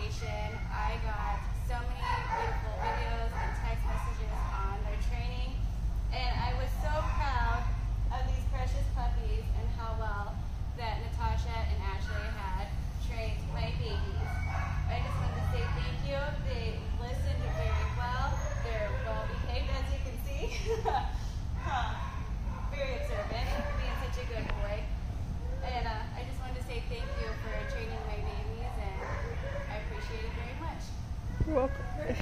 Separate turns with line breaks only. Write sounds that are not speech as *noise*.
I got so many beautiful videos and text messages on their training, and I was so proud of these precious puppies and how well that Natasha and Ashley had trained my babies. I just want to say thank you. They listened very well. They're well behaved, as you can see. *laughs*
You're welcome.